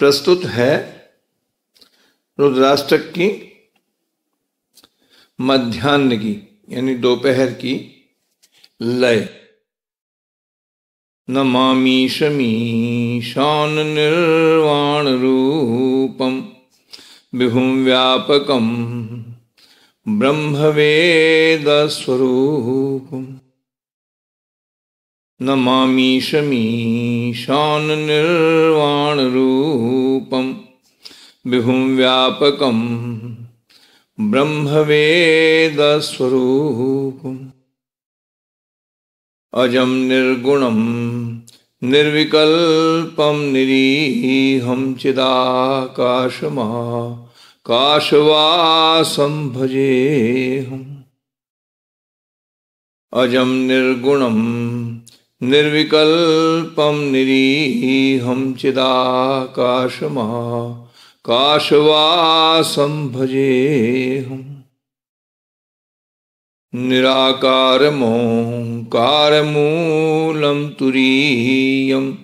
प्रस्तुत है रुद्राष्टक की मध्यान्ह की, यानी दोपहर की लय। नमामि शमीशान निर्वाण रूपम विभुं व्यापकम ब्रह्मवेद स्वरूपम नमामि शमीशान निर्वाण रूपम विभुं व्यापकम ब्रह्मवेद स्वरूपम। अजम निर्गुणम, निर्विकल्पम निरीहं चिदाकाशमा काशवासं भजेऽहम् अजम निर्गुणम निर्विकल्पम निरीहं चिदाकाशमा काशवासं भजेऽहम् निराकारमोङ्कारमूलं तुरीयं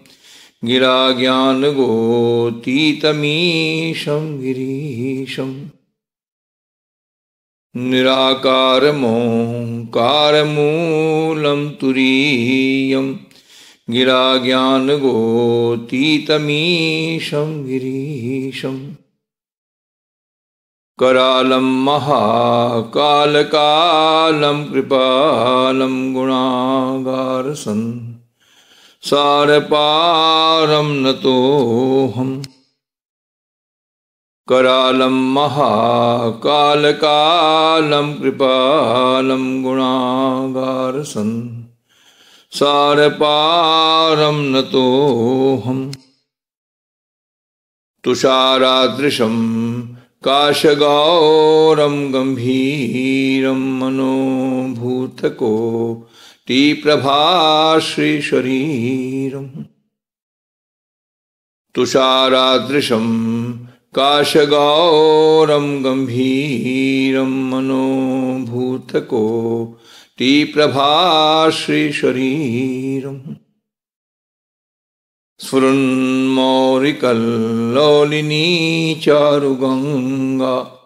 गिरा ज्ञानगोतीतमीशं गिरीशम्। निराकारमोङ्कारमूलं तुरीयं गिरा ज्ञान ज्ञानगोतीतमीशं गिरीशम् करालं महाकालकालं कृपालं गुणागारसन्। सारपारं नतोऽहम् करालं महाकालकालं कृपालं गुणागारसन् सारपारं नतोऽहम् तुषारादृशम् काशगौरं गम्भीरं मनोभूतको टीप्रभाश्रीशरीरम् तुषारादृशं काशगौरं गम्भीरं टीप्रभाश्रीशरीरम्। स्फुरन्मौरिकल्लोलिनी चारुगङ्गा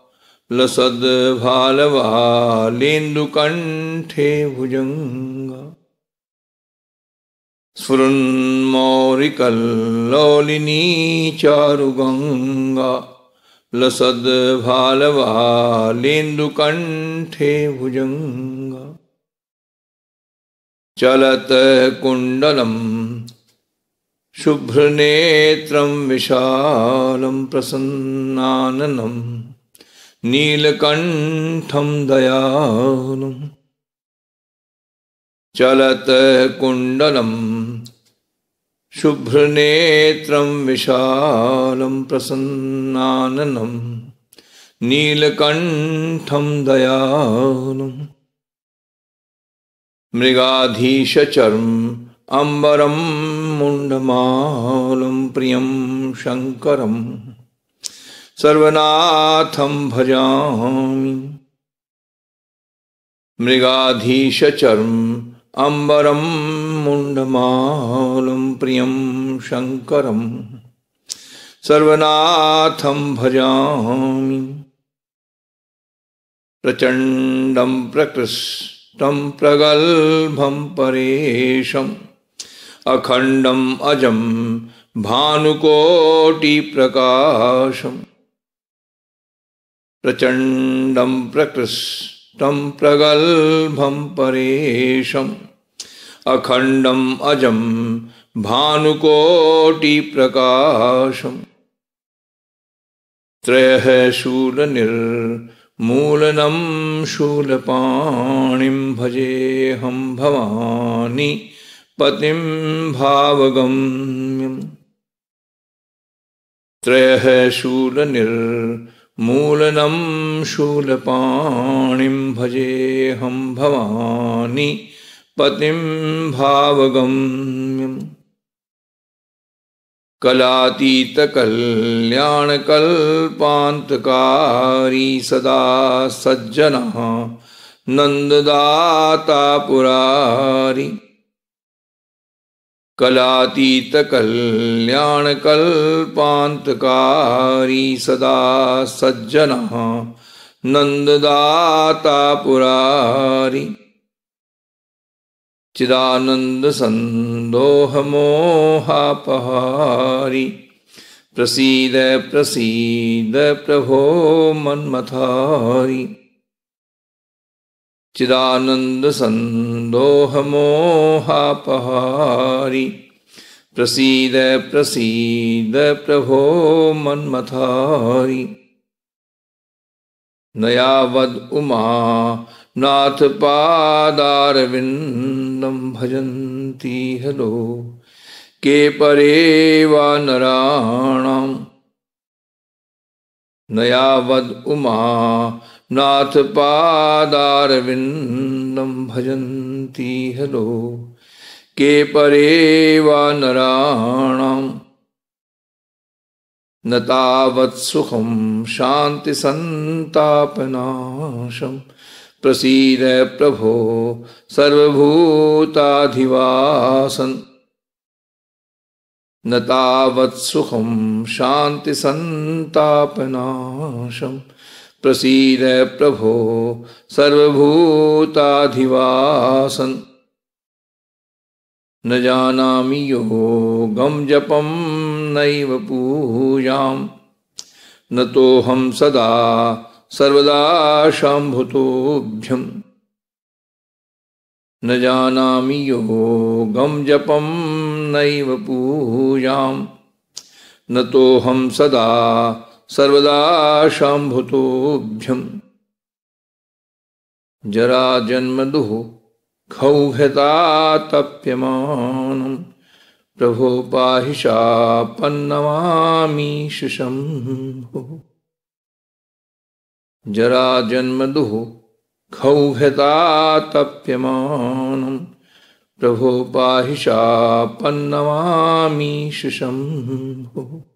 लसद्भालवालेन्दुकण्ठे भुजङ्गा। स्फुरन्मौरिकल्लोलिनी चारुगङ्गा लसद्भालवालेन्दुकण्ठे भुजङ्गा। चलत्कुण्डलम् शुभ्रनेत्रं विशालं प्रसन्नाननं नीलकण्ठं दयालुम्। चलत्कुण्डलं शुभ्रनेत्रं विशालं प्रसन्नाननं नीलकण्ठं दयालुम् मृगाधीशचर्म अम्बरं मुण्डमालं प्रियं शङ्करं सर्वनाथं भजामि। मृगाधीशचर्म अम्बरं मुण्डमालं प्रियं शङ्करं सर्वनाथं भजामि। प्रचण्डं प्रकृष्टं प्रगल्भं परेशम् अखण्डम् अजं भानुकोटिप्रकाशम्। प्रचण्डं प्रकृष्टं प्रगल्भं परेशम्। अखण्डम् अजं भानुकोटिप्रकाशम्। त्रयः शूलनिर्मूलनं शूलपाणिं भजेऽहं भवानी पतिं भावगम्यम्। त्रयः शूलनिर्मूलनं शूलपाणिं भजेऽहं भवानी पतिं भावगम्यम्। कलातीतकल्याणकल्पान्तकारी सदा सज्जनः नन्ददाता पुरारी कलातीत कल्याण कल्पांतकारी सदा सज्जन नंददाता पुरारी चिदानंद संदोह मोहापहारी प्रसीद प्रसीद, प्रभो मन्मथारी। चिदानंद संदोह मोहापहारी प्रसीद प्रसीद, प्रभो मन्मथारी। नयावद उमा नाथ पादारविन्दं भजन्ति, हलो। के परे वा नराणाम् नयावद उमा नाथ पादारविन्दं भजन्ति, हलो। के परे वा नराणाम् न तावत् शान्तिसन्तापनाशम्। प्रसीद प्रभो सर्वभूताधिवासन। न तावत् सुखं प्रसीद प्रभो सर्वभूताधिवासन्। न जानामि योगं जपं नैव पूजां न तोऽहं सदा सर्वदा शाम्भुतोऽभ्यम् न जानामि योगं जपं नैव पूजां न तोऽहं सदा सर्वदा शाम्भुतोऽभ्यम् जरा जन्मदुः खौघतातप्यमानं प्रभो पाहि शापन्नमामीश जराजन्मदुः तप्यमानम् प्रभो पाहि शापन्नमामीशुशम्भुः।